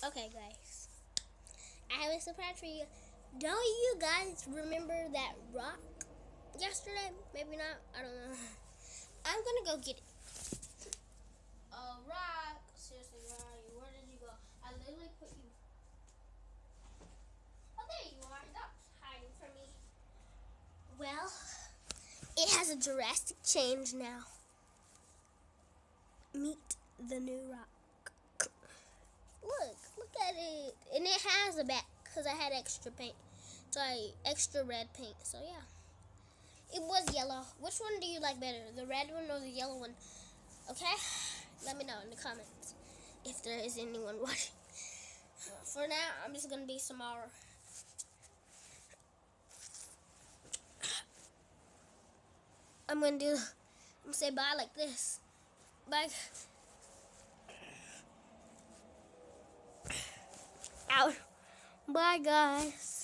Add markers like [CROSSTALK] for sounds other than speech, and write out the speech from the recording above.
Okay, guys. I have a surprise for you. Don't you guys remember that rock yesterday? Maybe not. I don't know. [LAUGHS] I'm gonna go get it. A rock. Seriously, where are you? Where did you go? I literally put you. Oh, there you are. Stop hiding from me. Well, it has a drastic change now. Meet the new rock. Look, And it has a back because I had extra paint. Sorry, extra red paint. So, yeah. It was yellow. Which one do you like better? The red one or the yellow one? Okay? Let me know in the comments if there is anyone [LAUGHS] watching. For now, I'm just going to be Samara. I'm going to do, I'm to say bye like this. Bye. Bye, guys.